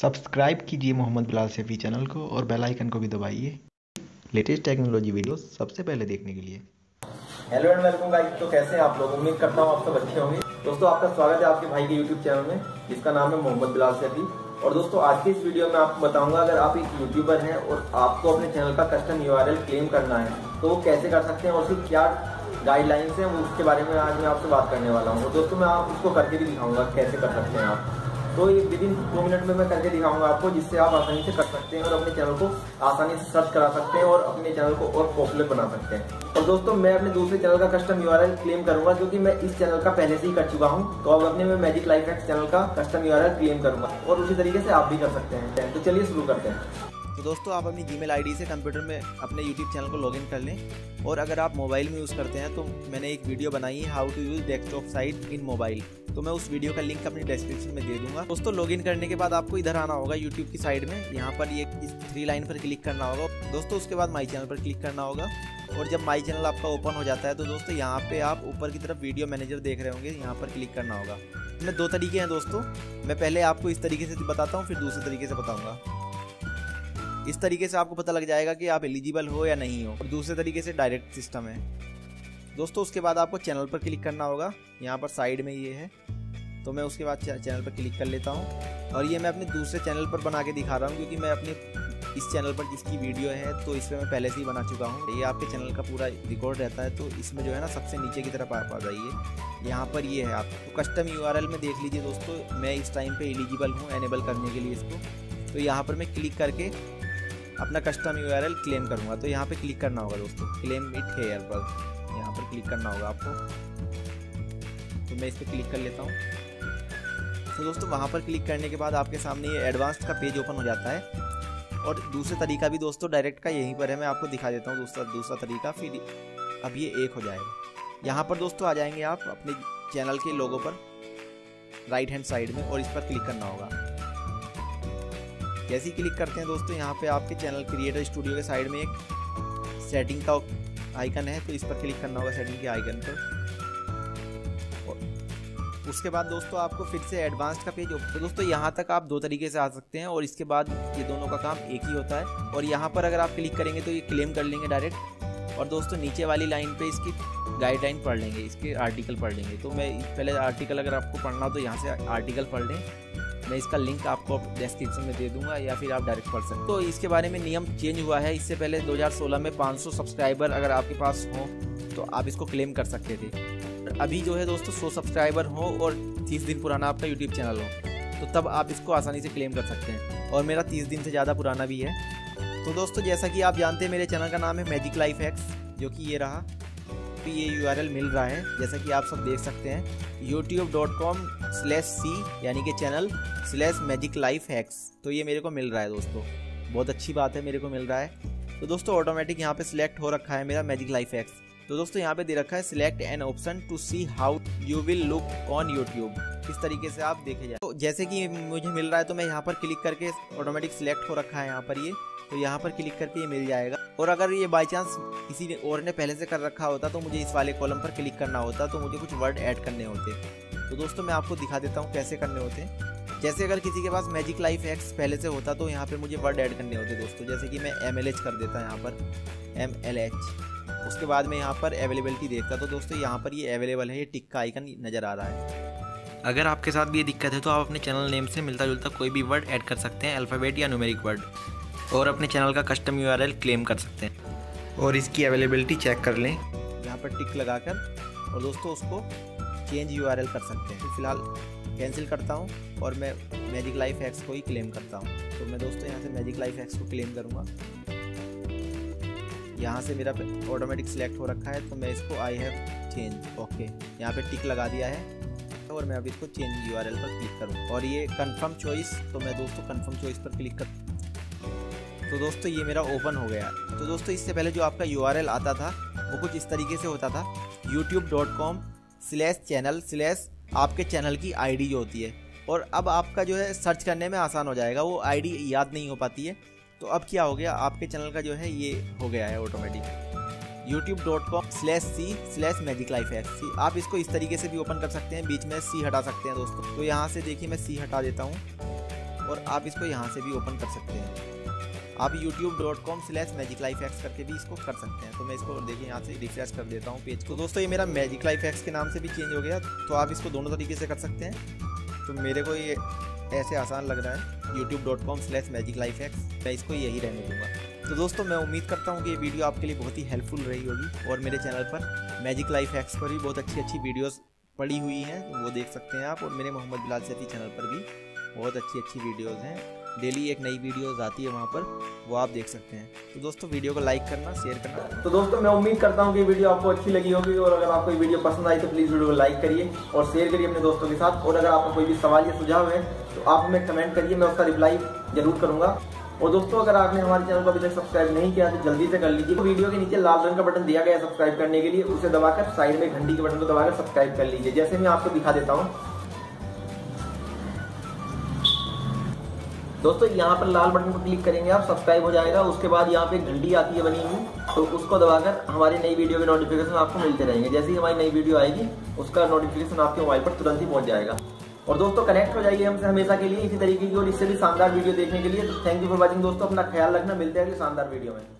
Subscribe कीजिए Mohammad Bilal Saifi channel को और बेल आइकन को भी दबाइए। लेटेस्ट टेक्नोलॉजी वीडियो सबसे पहले देखने के लिए। हेलो एंड वेलकम गाइस तो कैसे हैं आप लोग? उम्मीद करता हूँ आप सब अच्छे होंगे। दोस्तों, आपका स्वागत है आपके भाई के यूट्यूब चैनल में, जिसका नाम है मोहम्मद बिलाल सैफी। और दोस्तों, आज की इस वीडियो में आपको बताऊँगा, अगर आप एक यूट्यूबर हैं और आपको अपने चैनल का कस्टम यूआरएल क्लेम करना है तो वो कैसे कर सकते हैं और उसकी क्या गाइडलाइंस हैं उसके बारे में आज मैं आपसे बात करने वाला हूँ। दोस्तों, मैं आप उसको करके भी दिखाऊँगा, कैसे कर सकते हैं आप। तो ये विद इन दो मिनट में मैं करके दिखाऊँगा आपको, जिससे आप आसानी से कर सकते हैं और अपने चैनल को आसानी से सर्च करा सकते हैं और अपने चैनल को और पॉपुलर बना सकते हैं। और दोस्तों, मैं अपने दूसरे चैनल का कस्टम यूआरएल क्लेम करूँगा क्योंकि मैं इस चैनल का पहले से ही कर चुका हूँ। तो अब अपने मैजिक लाइफ एक्स चैनल का कस्टम यूआरएल क्लेम करूँगा और उसी तरीके से आप भी कर सकते हैं। तो चलिए शुरू करते हैं। तो दोस्तों, आप अपनी जीमेल आईडी से कंप्यूटर में अपने यूट्यूब चैनल को लॉगिन कर लें। और अगर आप मोबाइल में यूज़ करते हैं तो मैंने एक वीडियो बनाई है how to use desktop site in mobile तो मैं उस वीडियो का लिंक अपनी डिस्क्रिप्शन में दे दूँगा। दोस्तों लॉगिन करने के बाद आपको इधर आना होगा यूट्यूब की साइड में। यहाँ पर ये इस थ्री लाइन पर क्लिक करना होगा। दोस्तों, उसके बाद माई चैनल पर क्लिक करना होगा। और जब माई चैनल आपका ओपन हो जाता है तो दोस्तों, यहाँ पे आप ऊपर की तरफ़ वीडियो मैनेजर देख रहे होंगे। यहाँ पर क्लिक करना होगा। इसमें दो तरीके हैं दोस्तों। मैं पहले आपको इस तरीके से बताता हूँ, फिर दूसरे तरीके से बताऊँगा। इस तरीके से आपको पता लग जाएगा कि आप एलिजिबल हो या नहीं हो। और दूसरे तरीके से डायरेक्ट सिस्टम है। दोस्तों, उसके बाद आपको चैनल पर क्लिक करना होगा। यहाँ पर साइड में ये है। तो मैं उसके बाद चैनल पर क्लिक कर लेता हूँ। और ये मैं अपने दूसरे चैनल पर बना के दिखा रहा हूँ, क्योंकि मैं अपने इस चैनल पर जिसकी वीडियो है तो इसमें मैं पहले से ही बना चुका हूँ। ये आपके चैनल का पूरा रिकॉर्ड रहता है तो इसमें जो है ना, सबसे नीचे की तरफ़ आप आ जाइए। यहाँ पर ये है आप तो कस्टम यूआरएल में देख लीजिए दोस्तों, मैं इस टाइम पर एलिजिबल हूँ एनेबल करने के लिए इसको। तो यहाँ पर मैं क्लिक करके अपना कस्टम यूआरएल क्लेम करूँगा। तो यहाँ पर क्लिक करना होगा दोस्तों। क्लेम इट हेयर पर। यहाँ पर क्लिक करना होगा आपको। तो मैं इस पर क्लिक कर लेता हूँ। तो दोस्तों, वहाँ पर क्लिक करने के बाद आपके सामने ये एडवांस्ड का पेज ओपन हो जाता है। और दूसरे तरीका भी दोस्तों डायरेक्ट का यहीं पर है। मैं आपको दिखा देता हूँ दूसरा दूसरा तरीका। फिर अब ये एक हो जाएगा। यहाँ पर दोस्तों आ जाएँगे आप अपने चैनल के लोगों पर। राइट हैंड साइड में और इस पर क्लिक करना होगा। जैसे ही क्लिक करते हैं दोस्तों, यहाँ पे आपके चैनल क्रिएटर स्टूडियो के साइड में एक सेटिंग का आइकन है तो इस पर क्लिक करना होगा सेटिंग के आइकन पर। उसके बाद दोस्तों, आपको फिर से एडवांस्ड का पेज तो दोस्तों, यहाँ तक आप दो तरीके से आ सकते हैं, और इसके बाद ये दोनों का काम एक ही होता है। और यहाँ पर अगर आप क्लिक करेंगे तो ये क्लेम कर लेंगे डायरेक्ट और दोस्तों, नीचे वाली लाइन पे इसकी गाइडलाइन पढ़ लेंगे, इसके आर्टिकल पढ़ लेंगे। तो मैं पहले आर्टिकल अगर आपको पढ़ना हो तो यहाँ से आर्टिकल पढ़ लें। मैं इसका लिंक आपको डिस्क्रिप्शन में दे दूँगा या फिर आप डायरेक्ट पढ़ सकते तो इसके बारे में नियम चेंज हुआ है। इससे पहले 2016 में 500 सब्सक्राइबर अगर आपके पास हो तो आप इसको क्लेम कर सकते थे। अभी जो है दोस्तों, सौ सब्सक्राइबर हो और 30 दिन पुराना आपका यूट्यूब चैनल हो तो तब आप इसको आसानी से क्लेम कर सकते हैं। और मेरा 30 दिन से ज़्यादा पुराना भी है। तो दोस्तों, जैसा कि आप जानते हैं, मेरे चैनल का नाम है मैजिक लाइफ एक्स जो कि ये रहा। पे ये यू मिल रहा है, जैसा कि आप सब देख सकते हैं। YouTube dot com slash C यानी कि channel slash magic life hacks तो ये मेरे को मिल रहा है, दोस्तों। बहुत अच्छी बात है, मेरे को मिल रहा है। तो दोस्तों ऑटोमेटिक यहाँ पे सिलेक्ट हो रखा है मेरा मैजिक लाइफ हैक्स तो दोस्तों, यहाँ पे दे रखा है select an option to see how you will look on YouTube किस तरीके से आप देखे जाए। तो जैसे कि मुझे मिल रहा है तो मैं यहाँ पर क्लिक करके ऑटोमेटिक सिलेक्ट हो रखा है यहाँ पर ये। तो यहाँ पर क्लिक करके ये मिल जाएगा। और अगर ये बाई चांस किसी ने और ने पहले से कर रखा होता तो मुझे इस वाले कॉलम पर क्लिक करना होता तो मुझे कुछ वर्ड ऐड करने होते। तो दोस्तों, मैं आपको दिखा देता हूँ कैसे करने होते। जैसे अगर किसी के पास मैजिक लाइफ एक्स पहले से होता तो यहाँ पर मुझे वर्ड ऐड करने होते दोस्तों। जैसे कि मैं एमएलएच कर देता यहाँ पर एमएलएच उसके बाद में यहाँ पर अवेलेबिलिटी देखता तो दोस्तों, यहाँ पर ये अवेलेबल है, ये टिक का आइकन नज़र आ रहा है। अगर आपके साथ भी ये दिक्कत है तो आप अपने चैनल नेम से मिलता जुलता कोई भी वर्ड ऐड कर सकते हैं अल्फ़ाबेट या न्यूमेरिक वर्ड और अपने चैनल का कस्टम यूआरएल क्लेम कर सकते हैं। और इसकी अवेलेबिलिटी चेक कर लें। यहाँ पर टिक लगाकर, और दोस्तों उसको चेंज यूआरएल कर सकते हैं। फ़िलहाल कैंसिल करता हूँ, और मैं मैजिक लाइफ एक्स को ही क्लेम करता हूँ। तो मैं दोस्तों यहाँ से मैजिक लाइफ एक्स को क्लेम करूँगा। यहाँ से मेरा ऑटोमेटिक सिलेक्ट हो रखा है तो मैं इसको आई हैव चेंज ओके यहाँ पे टिक लगा दिया है। और मैं अभी इसको चेंज यूआरएल पर क्लिक करूँ। और ये कन्फर्म चॉइस तो मैं दोस्तों कन्फर्म चॉइस पर क्लिक कर तो दोस्तों ये मेरा ओपन हो गया। तो दोस्तों इससे पहले जो आपका यूआरएल आता था, वो कुछ इस तरीके से होता था। YouTube dot com slash channel slash आपके चैनल की आईडी जो होती है। और अब आपका जो है सर्च करने में आसान हो जाएगा, वो आईडी याद नहीं हो पाती है। तो अब क्या हो गया? आपके चैनल का जो है ये हो गया है automatic YouTube dot com slash C slash magic life X आप इसको इस तरीके से भी ओपन कर सकते हैं, बीच में सी हटा सकते हैं दोस्तों। तो यहाँ से देखिए मैं सी हटा देता हूँ और आप इसको यहाँ से भी ओपन कर सकते हैं। आप YouTube dot com slash magic life X करके भी इसको कर सकते हैं। तो मैं इसको देखिए यहाँ से रिफ्रेश कर देता हूँ पेज को। दोस्तों, ये मेरा मैजिक लाइफ एक्स के नाम से भी चेंज हो गया। तो आप इसको दोनों तरीके से कर सकते हैं। तो मेरे को ये ऐसे आसान लग रहा है। YouTube dot com slash magic life X मैं इसको यही रहने दूँगा। तो दोस्तों, मैं उम्मीद करता हूँ कि ये वीडियो आपके लिए बहुत ही हेल्पफुल रही होगी और मेरे चैनल पर मैजिक लाइफ एक्स पर भी बहुत अच्छी अच्छी वीडियोस पड़ी हुई हैं, वो देख सकते हैं आप और मेरे मोहम्मद बिलाल सेठी चैनल पर भी बहुत अच्छी अच्छी वीडियोज़ हैं। डेली एक नई वीडियोज़ आती है वहाँ पर, वो आप देख सकते हैं। तो दोस्तों वीडियो को लाइक करना शेयर करना। तो दोस्तों, मैं उम्मीद करता हूँ कि वीडियो आपको अच्छी लगी होगी और अगर आपको वीडियो पसंद आई तो प्लीज़ वीडियो को लाइक करिए और शेयर करिए अपने दोस्तों के साथ और अगर आपको कोई भी सवाल या सुझाव है तो आप हमें कमेंट करिए, मैं उसका रिप्लाई ज़रूर करूँगा। और दोस्तों, अगर आपने हमारे चैनल को अभी तक सब्सक्राइब नहीं किया तो जल्दी से कर लीजिए। तो वीडियो के नीचे लाल रंग का बटन दिया गया सब्सक्राइब करने के लिए, उसे दबाकर साइड में घंटी के बटन को दबाकर सब्सक्राइब कर लीजिए। जैसे मैं आपको दिखा देता हूँ। दोस्तों, यहाँ पर लाल बटन पर क्लिक करेंगे आप, सब्सक्राइब हो जाएगा। उसके बाद यहाँ पे घंटी आती है बनी हुई तो उसको दबाकर हमारी नई वीडियो के नोटिफिकेशन आपको मिलते रहेंगे। जैसे ही हमारी नई वीडियो आएगी, उसका नोटिफिकेशन आपके मोबाइल पर तुरंत ही पहुँच जाएगा। और दोस्तों कनेक्ट हो जाइए हमसे हमेशा के लिए इसी तरीके की और इससे भी शानदार वीडियो देखने के लिए। तो थैंक यू फॉर वॉचिंग दोस्तों, अपना ख्याल रखना। मिलते हैं अगले शानदार वीडियो में।